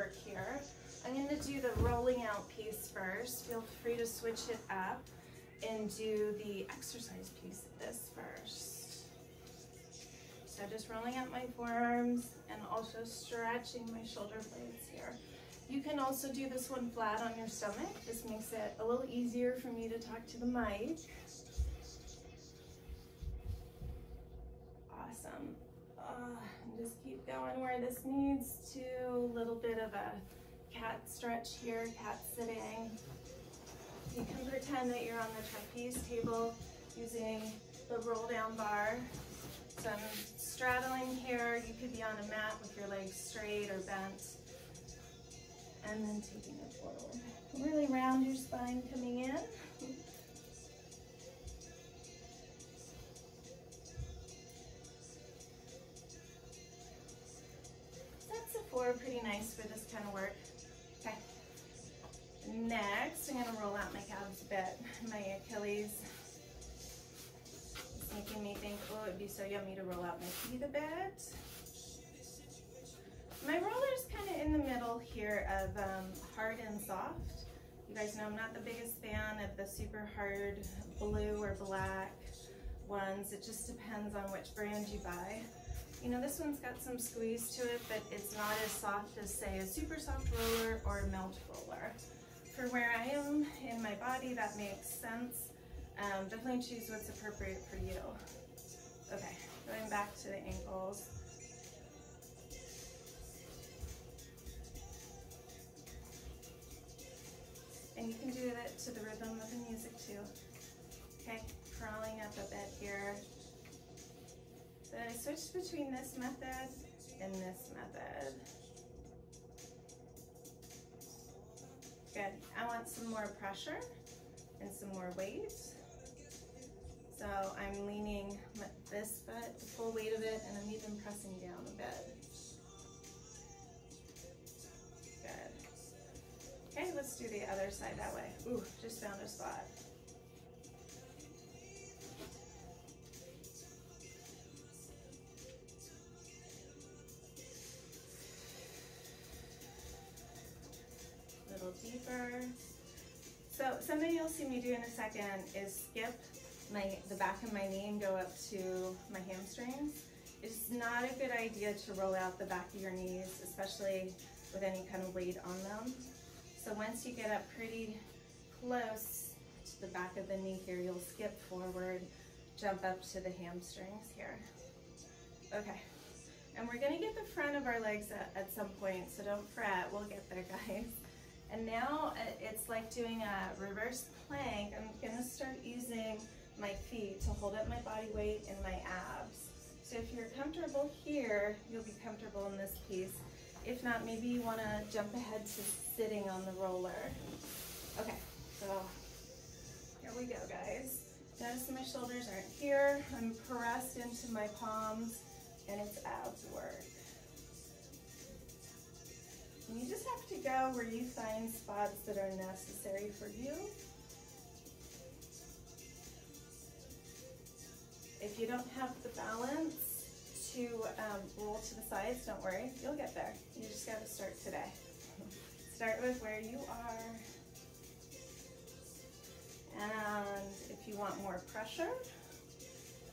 work here. I'm gonna do the rolling out piece first. Feel free to switch it up and do the exercise piece of this first. So just rolling out my forearms and also stretching my shoulder blades here. You can also do this one flat on your stomach. This makes it a little easier for me to talk to the mic. Going where this needs to. A little bit of a cat stretch here, cat sitting. You can pretend that you're on the trapeze table using the roll down bar. So I'm straddling here. You could be on a mat with your legs straight or bent. And then taking it forward. Really round your spine coming in. Nice for this kind of work. Okay. Next, I'm gonna roll out my calves a bit. My Achilles is making me think, oh, it'd be so yummy to roll out my feet a bit. My roller's kind of in the middle here of um, hard and soft. You guys know I'm not the biggest fan of the super hard blue or black ones. It just depends on which brand you buy. You know, this one's got some squeeze to it, but it's not as soft as, say, a super soft roller or a melt roller. For where I am in my body, that makes sense. Um, definitely choose what's appropriate for you. Okay, going back to the ankles. And you can do it to the rhythm of the music too. Okay, crawling up a bit here. So I switched between this method and this method. Good. I want some more pressure and some more weight. So I'm leaning this foot, the full weight of it, and I'm even pressing down a bit. Good. Okay, let's do the other side that way. Ooh, just found a spot. Something you'll see me do in a second is skip my the back of my knee and go up to my hamstrings. It's not a good idea to roll out the back of your knees, especially with any kind of weight on them. So once you get up pretty close to the back of the knee here, you'll skip forward, jump up to the hamstrings here. Okay, and we're gonna get the front of our legs at, at some point, so don't fret, we'll get there guys. And now uh, it's like doing a reverse plank. I'm gonna start using my feet to hold up my body weight and my abs. So if you're comfortable here, you'll be comfortable in this piece. If not, maybe you wanna jump ahead to sitting on the roller. Okay, so here we go, guys. Notice my shoulders aren't here. I'm pressed into my palms and it's abs work. And you just have to go where you find spots that are necessary for you. If you don't have the balance to um, roll to the sides, don't worry, you'll get there. You just gotta start today. start with where you are. And if you want more pressure,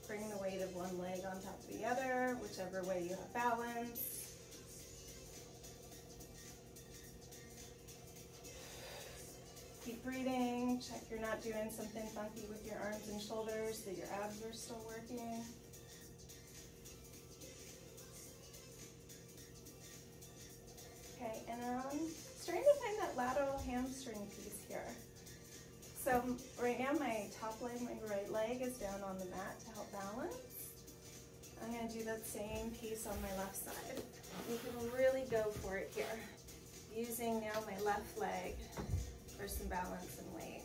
bring the weight of one leg on top of the other, whichever way you have balance. Breathing, check you're not doing something funky with your arms and shoulders, that your abs are still working. Okay, and I'm starting to find that lateral hamstring piece here. So right now my top leg, my right leg is down on the mat to help balance. I'm gonna do that same piece on my left side. You can really go for it here. Using now my left leg for some balance and weight.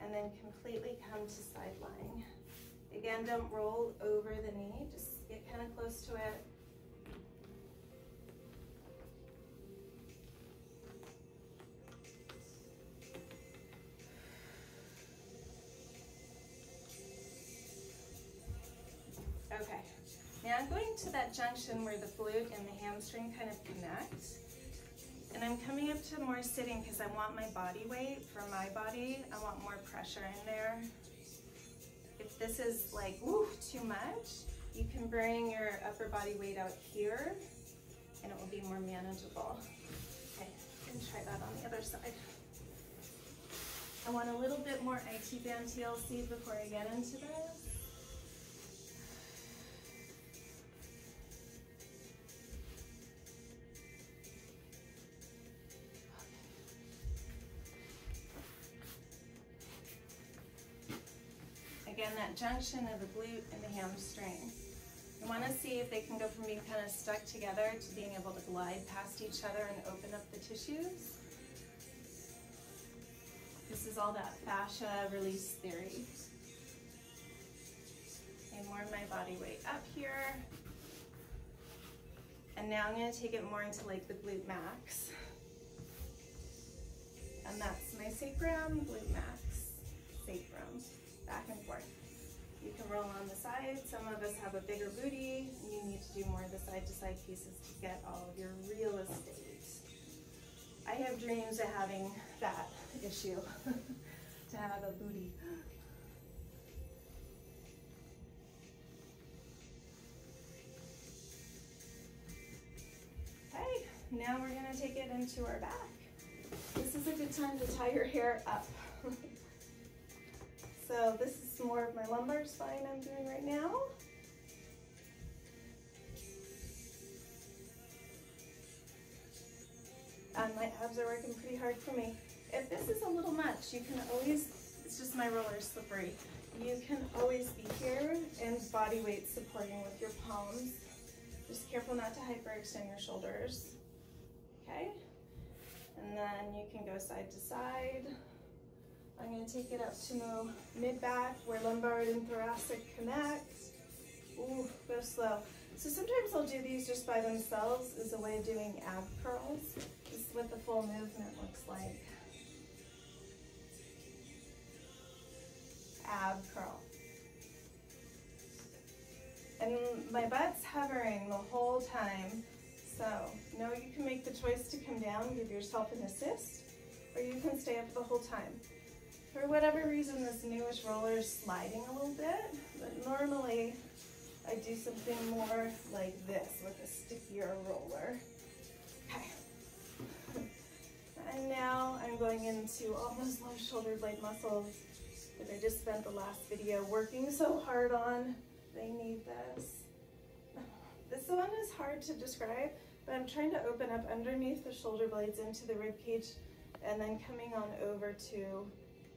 And then completely come to side lying. Again, don't roll over the knee, just get kind of close to it. Okay, Now I'm going to that junction where the glute and the hamstring kind of connect. And I'm coming up to more sitting because I want my body weight for my body. I want more pressure in there. If this is like, too much, you can bring your upper body weight out here and it will be more manageable. Okay, and try that on the other side. I want a little bit more IT band TLC before I get into this. Again, that junction of the glute and the hamstring. You want to see if they can go from being kind of stuck together to being able to glide past each other and open up the tissues. This is all that fascia release theory. And of my body weight up here. And now I'm going to take it more into like the glute max. And that's my sacrum, glute max, sacrum back and forth. Roll on the side. Some of us have a bigger booty. You need to do more of the side to side pieces to get all of your real estate. I have dreams of having that issue, to have a booty. Okay, now we're gonna take it into our back. This is a good time to tie your hair up. So this is more of my lumbar spine I'm doing right now. And my abs are working pretty hard for me. If this is a little much, you can always, it's just my roller is slippery. You can always be here and body weight supporting with your palms. Just careful not to hyperextend your shoulders. Okay? And then you can go side to side. I'm going to take it up to my mid-back where lumbar and thoracic connect. Ooh, go slow. So sometimes I'll do these just by themselves as a way of doing ab curls. This is what the full movement looks like. Ab curl. And my butt's hovering the whole time. So, know you can make the choice to come down, give yourself an assist, or you can stay up the whole time. For whatever reason, this newish roller is sliding a little bit, but normally I do something more like this with a stickier roller. Okay. And now I'm going into all those low shoulder blade muscles that I just spent the last video working so hard on. They need this. This one is hard to describe, but I'm trying to open up underneath the shoulder blades into the rib cage and then coming on over to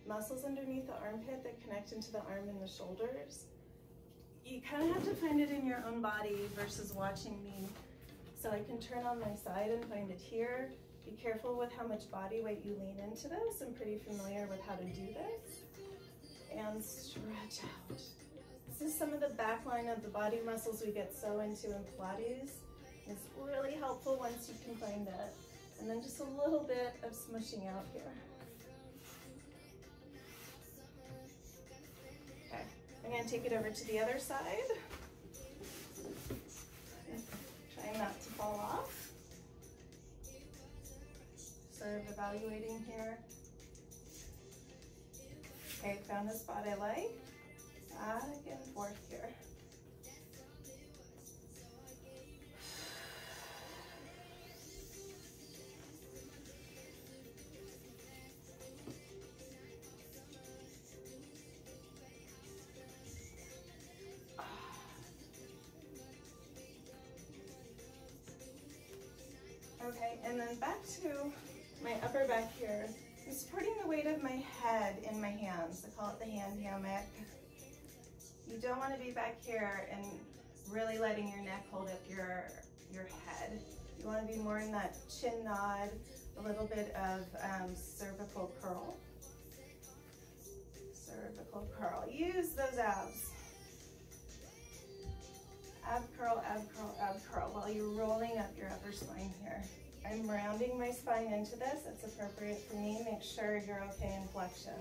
muscles underneath the armpit that connect into the arm and the shoulders. You kind of have to find it in your own body versus watching me. So I can turn on my side and find it here. Be careful with how much body weight you lean into this. I'm pretty familiar with how to do this. And stretch out. This is some of the back line of the body muscles we get so into in Pilates. It's really helpful once you can find it. And then just a little bit of smushing out here. I'm gonna take it over to the other side. Trying not to fall off. Sort of evaluating here. Okay, found a spot I like. Okay, and then back to my upper back here. I'm supporting the weight of my head in my hands. I call it the hand hammock. You don't want to be back here and really letting your neck hold up your, your head. You want to be more in that chin nod, a little bit of um, cervical curl. While you're rolling up your upper spine here. I'm rounding my spine into this. It's appropriate for me. Make sure you're okay in flexion.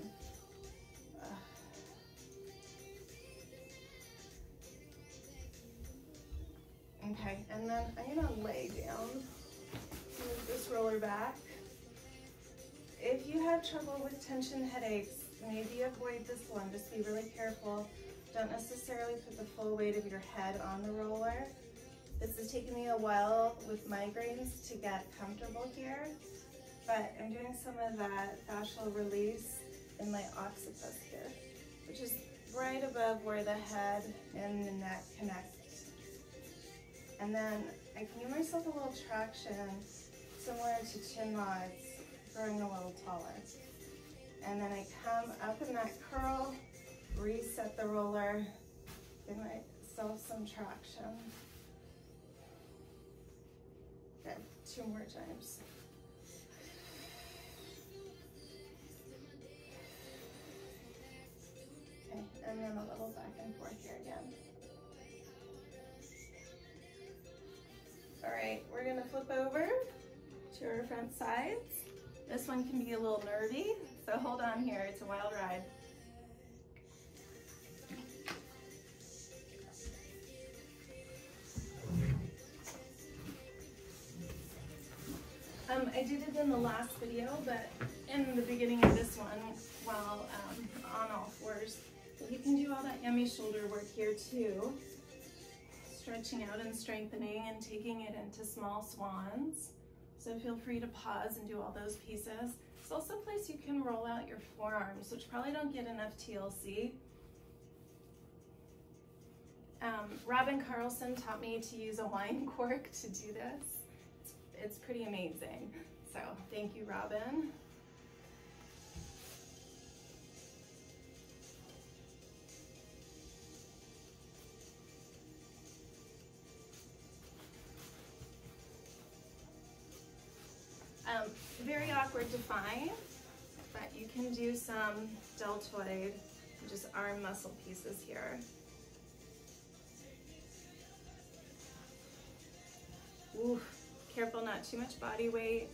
Okay, and then I'm gonna lay down, move this roller back. If you have trouble with tension headaches, maybe avoid this one. Just be really careful. Don't necessarily put the full weight of your head on the roller. This is taking me a while with migraines to get comfortable here, but I'm doing some of that fascial release in my occiput here, which is right above where the head and the neck connect. And then I can give myself a little traction similar to chin nods, growing a little taller. And then I come up in that curl, reset the roller, give myself some traction. Two more times. Okay, and then a little back and forth here again. All right, we're gonna flip over to our front sides. This one can be a little nervy, so hold on here, it's a wild ride. In the last video, but in the beginning of this one, while um, on all fours, you can do all that yummy shoulder work here too. Stretching out and strengthening and taking it into small swans. So feel free to pause and do all those pieces. It's also a place you can roll out your forearms, which probably don't get enough TLC. Um, Robin Carlson taught me to use a wine cork to do this. It's, it's pretty amazing. So thank you, Robin. Um, very awkward to find, but you can do some deltoid, just arm muscle pieces here. Ooh, careful not too much body weight.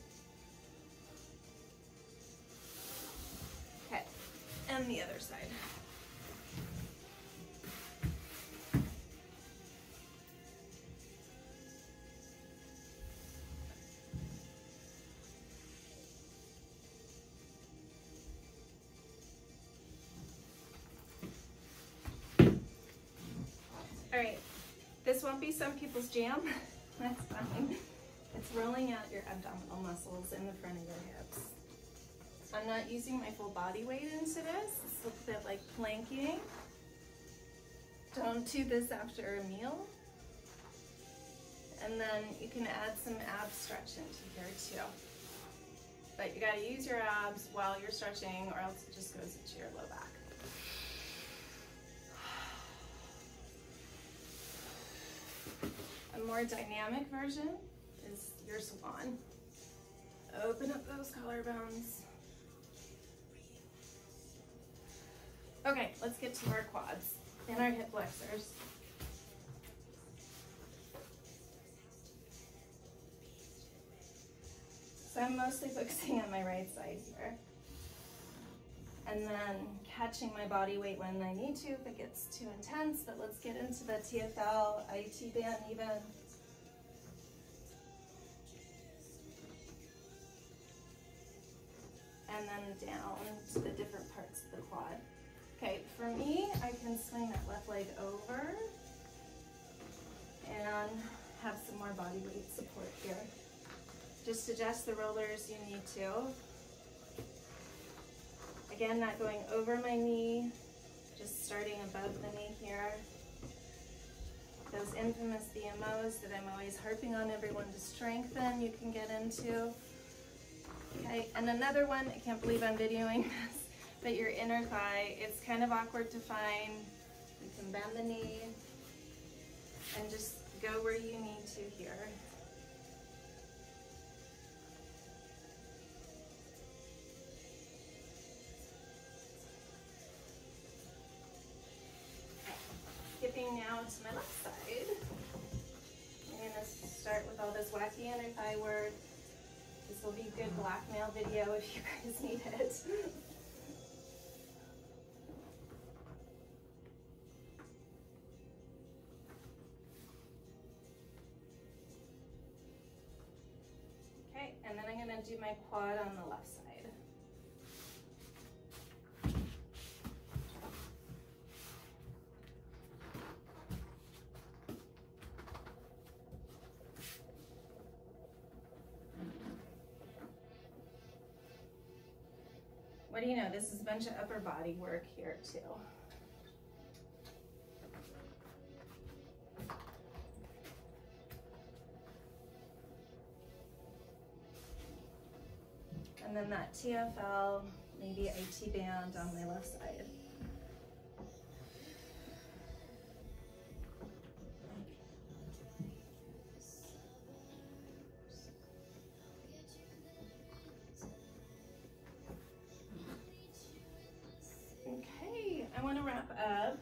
And the other side. All right, this won't be some people's jam. That's fine. It's rolling out your abdominal muscles in the front of your hips. I'm not using my full body weight into this. It's a little bit like planking. Don't do this after a meal. And then you can add some ab stretch into here too. But you gotta use your abs while you're stretching or else it just goes into your low back. A more dynamic version is your swan. Open up those collarbones. Okay, let's get to our quads and our hip flexors. So I'm mostly focusing on my right side here. And then catching my body weight when I need to if it gets too intense, but let's get into the TFL, IT band even. And then down to the different parts of the quad. Okay, for me, I can swing that left leg over and have some more body weight support here. Just adjust the rollers you need to. Again, not going over my knee, just starting above the knee here. Those infamous VMOs that I'm always harping on everyone to strengthen, you can get into. Okay, and another one, I can't believe I'm videoing this, but your inner thigh, it's kind of awkward to find. You can bend the knee and just go where you need to here. Skipping now to my left side. I'm gonna start with all this wacky inner thigh work. This will be a good blackmail video if you guys need it. My quad on the left side. What do you know? This is a bunch of upper body work here too. TFL, maybe IT band on my left side. Okay, I want to wrap up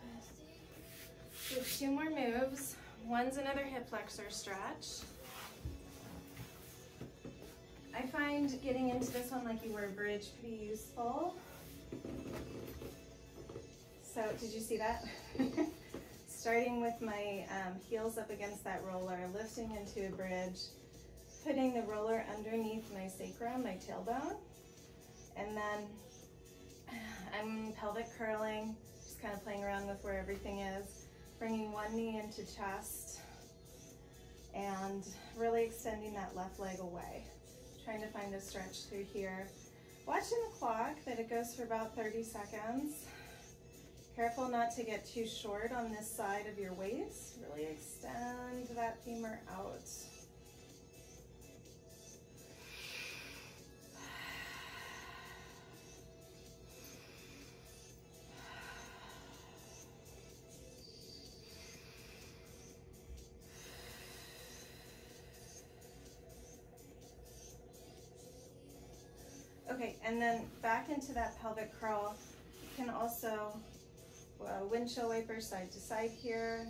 with two more moves. One's another hip flexor stretch. Find getting into this one like you were a bridge pretty useful. So did you see that? Starting with my um, heels up against that roller, lifting into a bridge, putting the roller underneath my sacrum, my tailbone, and then I'm pelvic curling, just kind of playing around with where everything is, bringing one knee into chest, and really extending that left leg away trying to find a stretch through here. Watching the clock that it goes for about 30 seconds. Careful not to get too short on this side of your waist. Really extend that femur out. Okay, and then back into that pelvic curl. You can also uh, windshield wiper side to side here.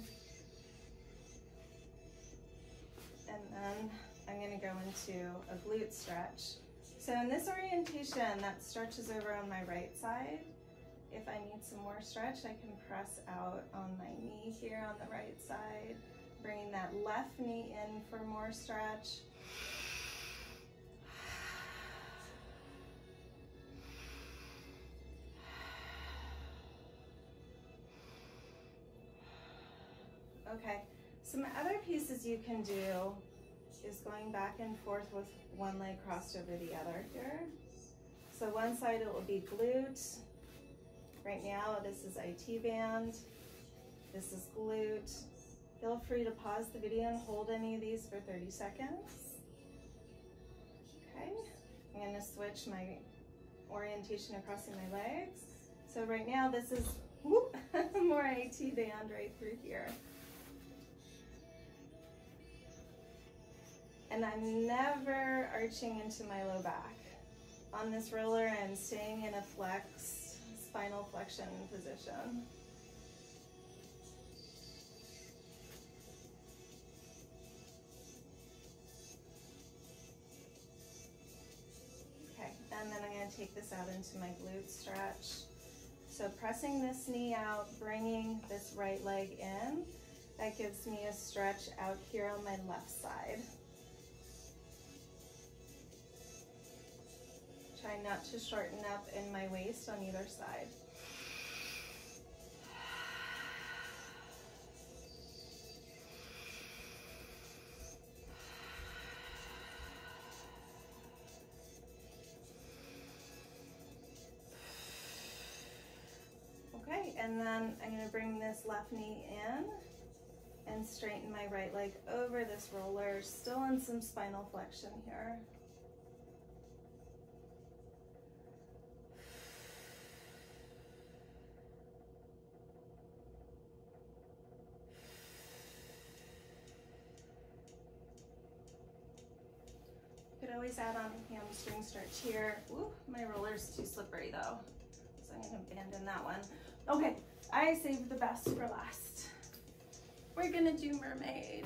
And then I'm gonna go into a glute stretch. So in this orientation, that stretches over on my right side. If I need some more stretch, I can press out on my knee here on the right side, bringing that left knee in for more stretch. Okay, some other pieces you can do is going back and forth with one leg crossed over the other here. So one side it will be glute. Right now this is IT band. This is glute. Feel free to pause the video and hold any of these for 30 seconds. Okay, I'm gonna switch my orientation across my legs. So right now this is whoop, more IT band right through here. And I'm never arching into my low back. On this roller, I'm staying in a flexed spinal flexion position. Okay, and then I'm gonna take this out into my glute stretch. So pressing this knee out, bringing this right leg in, that gives me a stretch out here on my left side. Try not to shorten up in my waist on either side. Okay, and then I'm gonna bring this left knee in and straighten my right leg over this roller, still in some spinal flexion here. Add on a hamstring stretch here. Ooh, my roller's too slippery though. So I'm gonna abandon that one. Okay, I saved the best for last. We're gonna do mermaid.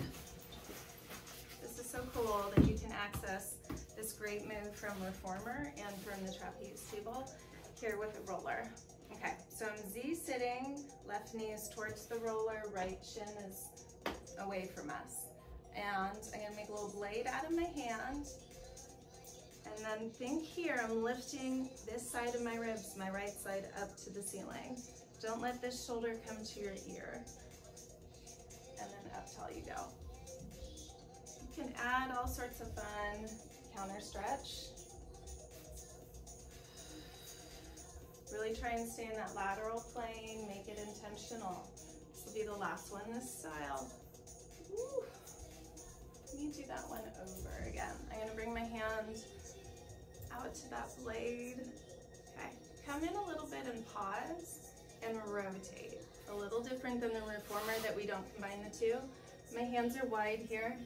This is so cool that you can access this great move from reformer and from the trapeze table here with a roller. Okay, so I'm Z sitting, left knee is towards the roller, right shin is away from us. And I'm gonna make a little blade out of my hand And then think here, I'm lifting this side of my ribs, my right side up to the ceiling. Don't let this shoulder come to your ear. And then up till you go. You can add all sorts of fun counter stretch. Really try and stay in that lateral plane, make it intentional. This will be the last one this style. Woo. Let me do that one over again. I'm gonna bring my hand to that blade. Okay, come in a little bit and pause and rotate. A little different than the reformer that we don't combine the two. My hands are wide here.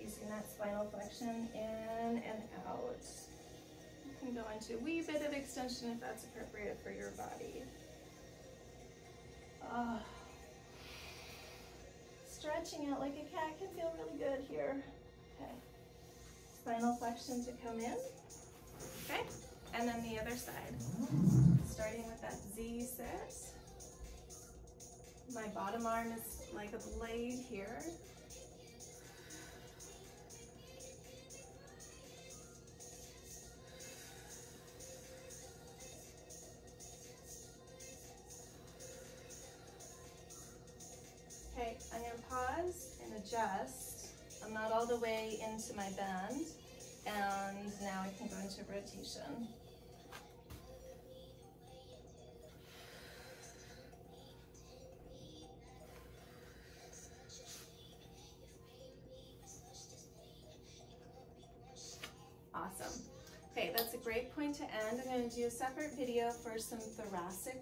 Using that spinal flexion in and out. You can go into a wee bit of extension if that's appropriate for your body. Oh. Stretching out like a cat can feel really good here. Spinal flexion to come in. Okay. And then the other side. Starting with that Z sit. My bottom arm is like a blade here. Okay, I'm gonna pause and adjust. I'm not all the way into my bend. And now I can go into rotation. Awesome. Okay, that's a great point to end. I'm gonna do a separate video for some thoracic